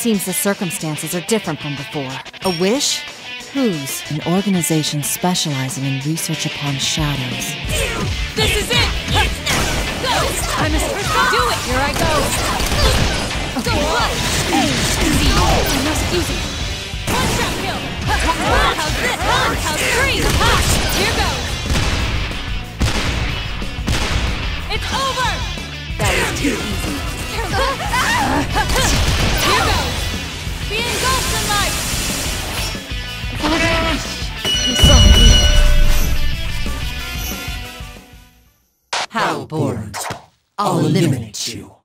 Seems the circumstances are different from before. A wish? Whose? An organization specializing in research upon shadows. This is it! Go! I'm a superstar! Do it! Here I go! Go what? Easy! I must use! One shot kill! How's this? How's three? Here goes! It's over! That was too easy. Halborn, I'll eliminate you.